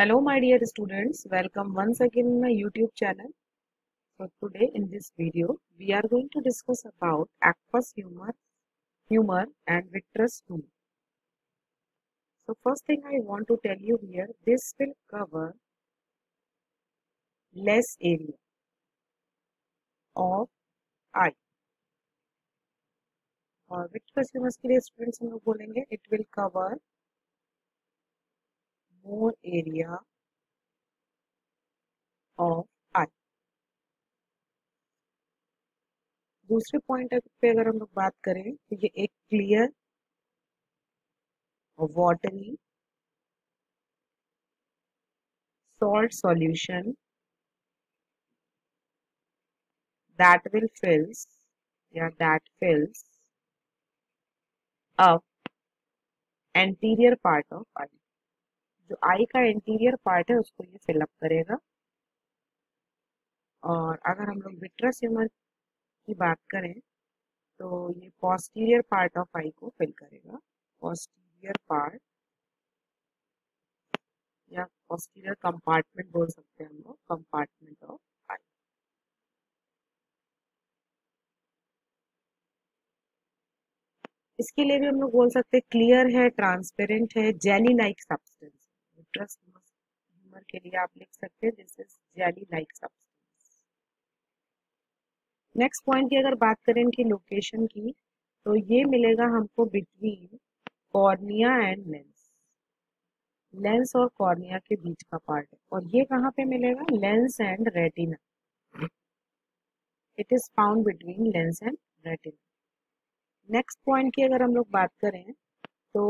Hello my dear students, welcome once again in my YouTube channel. So today in this video, we are going to discuss about aqueous humor, humor and vitreous humor. So first thing I want to tell you here, this will cover less area of eye. और vitreous humor के लिए students हम लोग बोलेंगे it will cover more area of eye दूसरे point पे अगर हम लोग बात करें तो ये एक clear watery salt solution that will fills या that fills up anterior part of eye eye का इंटीरियर पार्ट है, उसको ये फिलअप करेगा। और अगर हम लोग विट्रस ह्यूमर की बात करें तो ये पॉस्टीरियर पार्ट ऑफ़ आई को फिल करेगा। पॉस्टीरियर पार्ट या पोस्टीरियर कंपार्टमेंट बोल सकते हैं हम लोग कंपार्टमेंट ऑफ़ आई इसके लिए भी हम लोग बोल सकते हैं क्लियर है ट्रांसपेरेंट है jelly like substance vitreous humour के लिए आप लिख सकते हैं। This is jelly like substance next point की अगर बात करें इनकी लोकेशन की तो ये मिलेगा हमको between cornea and lens lens और कॉर्निया के बीच का पार्ट है। और ये कहाँ पे मिलेगा? Lens and retina it is found between lens and retina next point की अगर हम लोग बात करें तो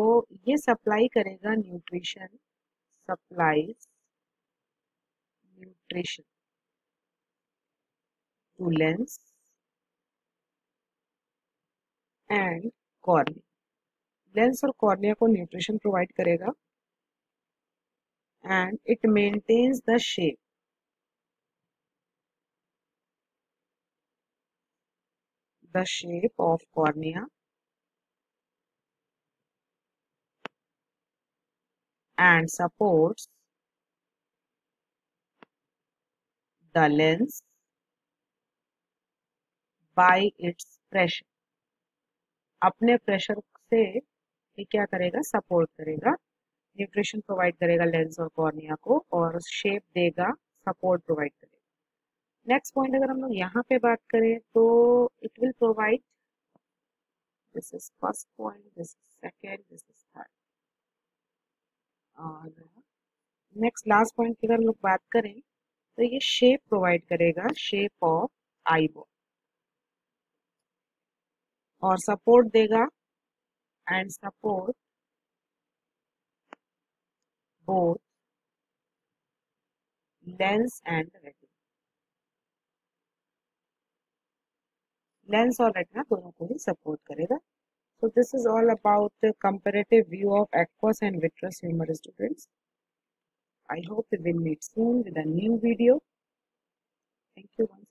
ये सप्लाई करेगा nutrition supplies nutrition to lens and cornea lens और कॉर्निया को न्यूट्रिशन प्रोवाइड करेगा and it maintains the shape the shape of cornea. And supports the lens by its pressure. अपने प्रेशर से ये क्या करेगा? सपोर्ट करेगा। न्यूट्रिशन प्रोवाइड करेगा लेंस और कॉर्निया को और शेप देगा सपोर्ट प्रोवाइड करेगा। नेक्स्ट पॉइंट अगर हम लोग यहाँ पे बात करें तो it will provide this is first point this is second this is third और नेक्स्ट लास्ट पॉइंट की अगर हम लोग बात करें तो ये शेप प्रोवाइड करेगा शेप ऑफ़ आई बॉल और सपोर्ट देगा and support both lens and retina lens और रेटिना दोनों को ही सपोर्ट करेगा। So this is all about the comparative view of aqueous and vitreous humor students. I hope we will meet soon with a new video. Thank you once